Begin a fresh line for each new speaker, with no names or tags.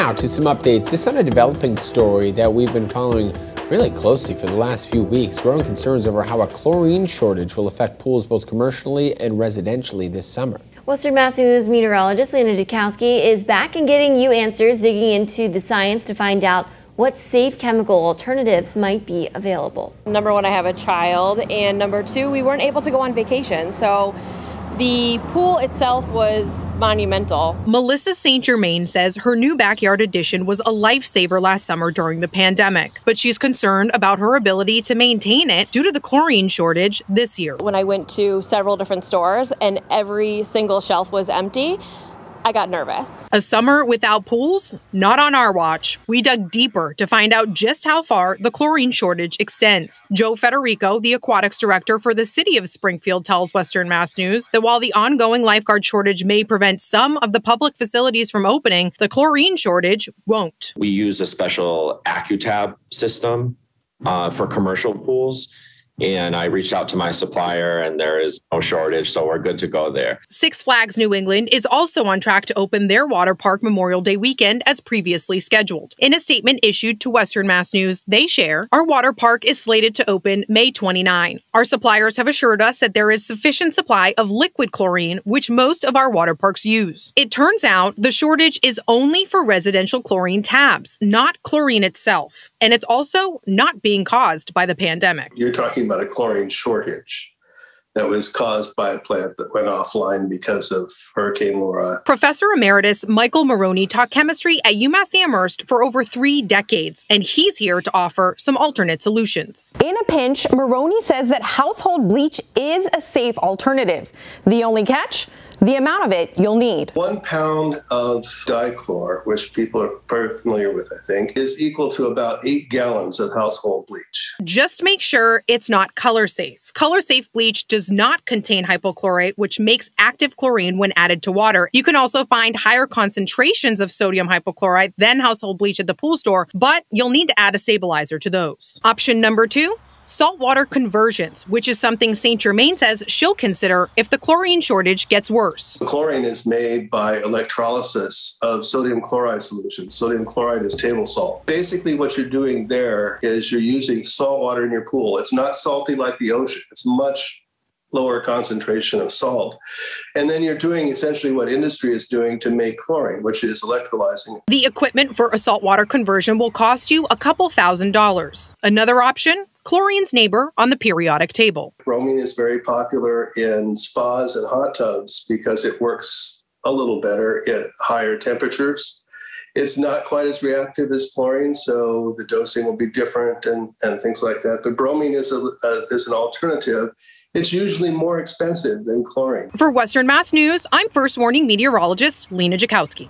Now, to some updates. This on a developing story that we've been following really closely for the last few weeks. Growing concerns over how a chlorine shortage will affect pools both commercially and residentially this summer.
Western Mass News meteorologist Lena Jakowski is back and getting you answers, digging into the science to find out what safe chemical alternatives might be available.
Number one, I have a child, and number two, we weren't able to go on vacation. So the pool itself was monumental.
Melissa St. Germain says her new backyard addition was a lifesaver last summer during the pandemic, but she's concerned about her ability to maintain it due to the chlorine shortage this year.
When I went to several different stores and every single shelf was empty, I got nervous.
A summer without pools? Not on our watch. We dug deeper to find out just how far the chlorine shortage extends. Joe Federico, the aquatics director for the city of Springfield, tells Western Mass News that while the ongoing lifeguard shortage may prevent some of the public facilities from opening, the chlorine shortage won't.
We use a special AccuTab system uh, for commercial pools and I reached out to my supplier, and there is no shortage, so we're good to go there.
Six Flags New England is also on track to open their water park Memorial Day weekend as previously scheduled. In a statement issued to Western Mass News, they share Our water park is slated to open May 29. Our suppliers have assured us that there is sufficient supply of liquid chlorine, which most of our water parks use. It turns out the shortage is only for residential chlorine tabs, not chlorine itself. And it's also not being caused by the pandemic.
You're talking about a chlorine shortage that was caused by a plant that went offline because of Hurricane Laura.
Professor Emeritus Michael Maroney taught chemistry at UMass Amherst for over three decades, and he's here to offer some alternate solutions.
In a pinch, Maroney says that household bleach is a safe alternative. The only catch? The amount of it you'll need.
One pound of dichlor, which people are very familiar with, I think, is equal to about eight gallons of household bleach.
Just make sure it's not color safe. Color safe bleach does not contain hypochlorite, which makes active chlorine when added to water. You can also find higher concentrations of sodium hypochlorite than household bleach at the pool store, but you'll need to add a stabilizer to those. Option number two, saltwater conversions, which is something St. Germain says she'll consider if the chlorine shortage gets worse.
Chlorine is made by electrolysis of sodium chloride solution. Sodium chloride is table salt. Basically, what you're doing there is you're using salt water in your pool. It's not salty like the ocean, it's much lower concentration of salt. And then you're doing essentially what industry is doing to make chlorine, which is electrolyzing.
The equipment for a saltwater conversion will cost you a couple thousand dollars. Another option? chlorine's neighbor on the periodic table.
Bromine is very popular in spas and hot tubs because it works a little better at higher temperatures. It's not quite as reactive as chlorine, so the dosing will be different and, and things like that. But bromine is, a, a is an alternative it's usually more expensive than chlorine.
For Western Mass News, I'm First Warning meteorologist Lena Jakowski.